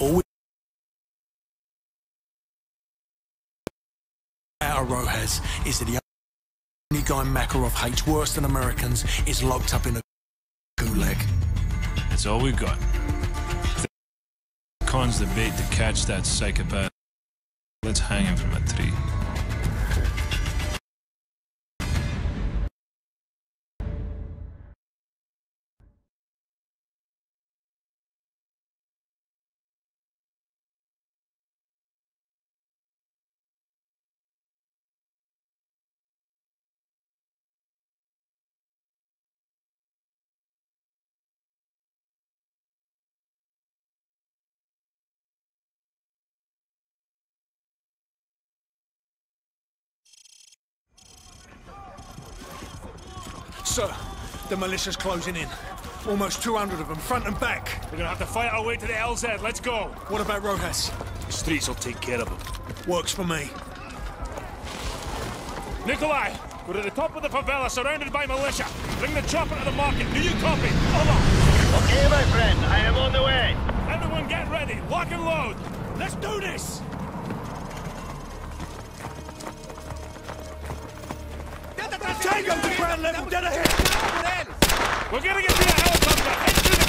Of Rojas is that the only guy Makarov hates worse than Americans is locked up in a gulag. That's all we've got. Con's the bait to catch that psychopath. Let's hang him from a tree. Sir, the militia's closing in. Almost 200 of them, front and back. We're gonna have to fight our way to the LZ. Let's go. What about Rojas? The streets will take care of them. Works for me. Nikolai, we're at the top of the favela, surrounded by militia. Bring the chopper to the market. Do you copy? Over. Okay, my friend, I am on the way. Everyone get ready. Lock and load. Let's do this. Tango to ground level, dead ahead! We're gonna get to the helicopter. Head to the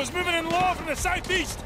Tango's moving in low from the southeast.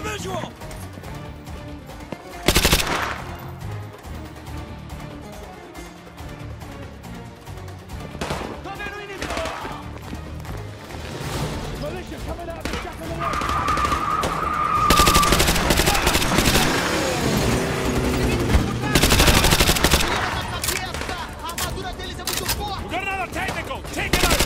A visual! We've got another technical. Take it out.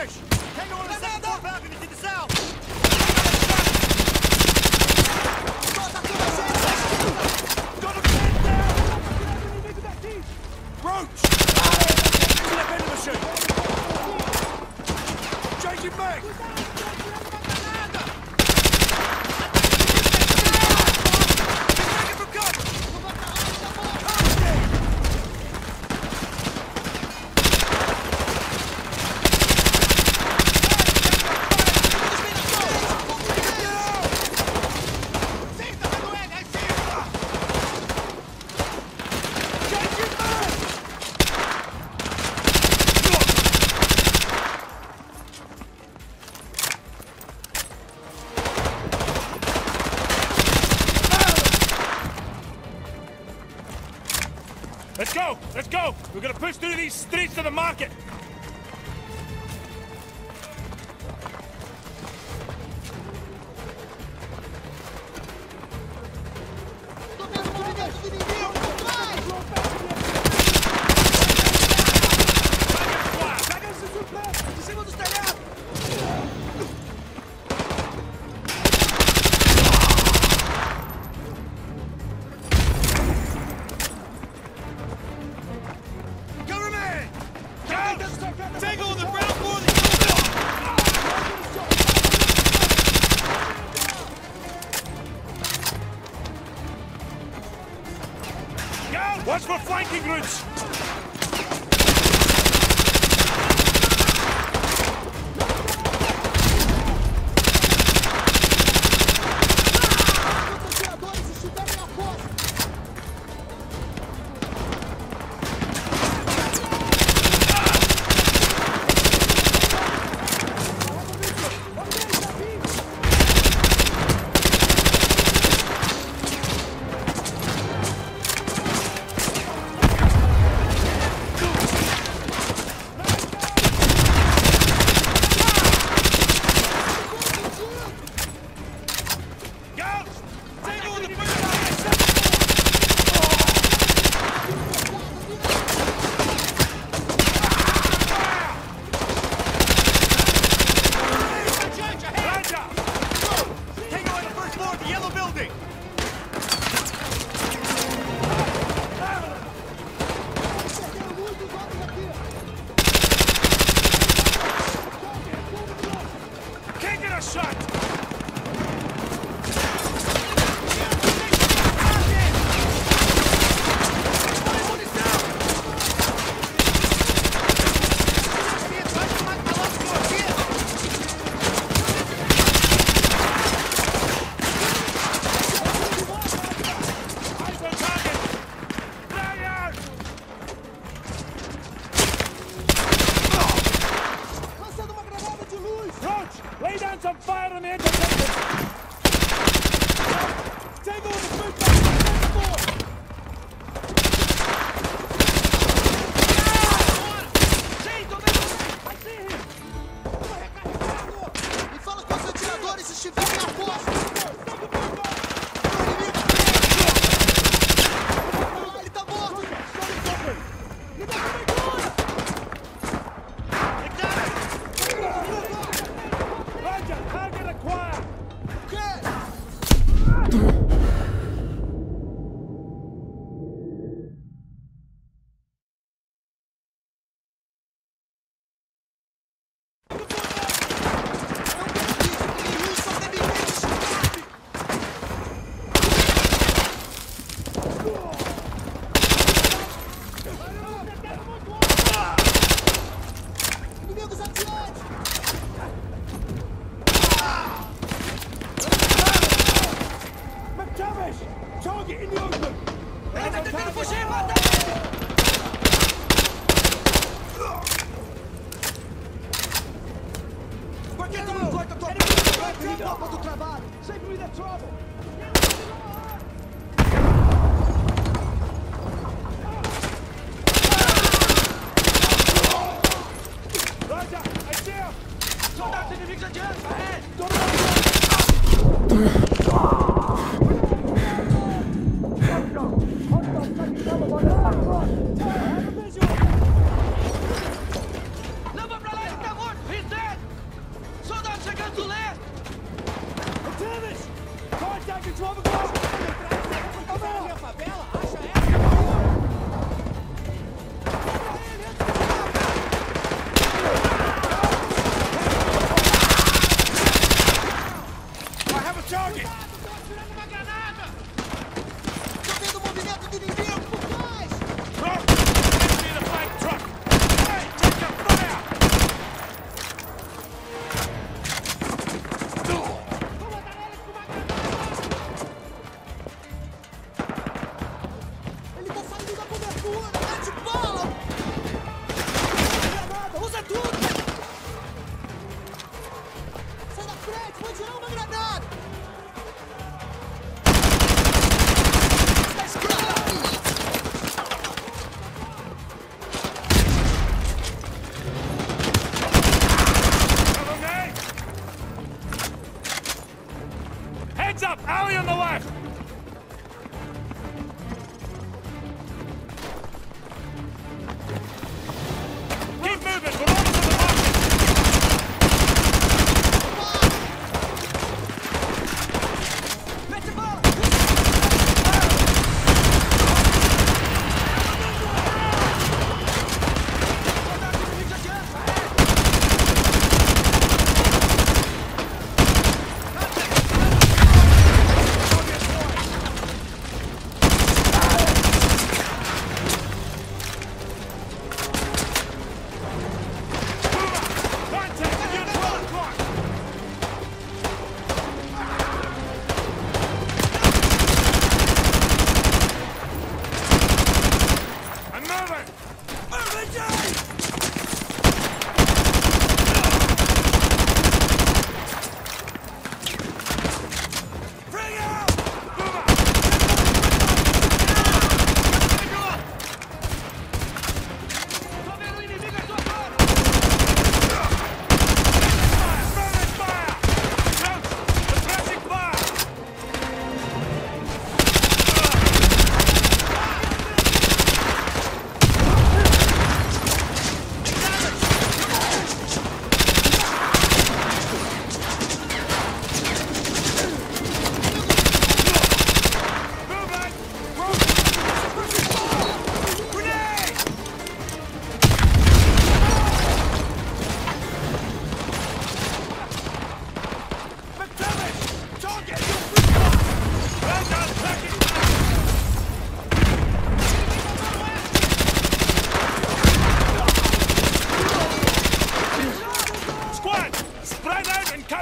Spanish! Hang on to the second floor balcony to the south! Got a man the machine! Change it back! Let's go! We're gonna push through these streets to the market! Watch for flanking routes! Down some fire on the interceptors! Tango on the first Inimigos atirantes! McTavish! Target in the open! Ele tá tentando fugir, mata Quarteto não corta tua Copa do trabalho! Save me the trouble!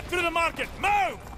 Through the market! Move!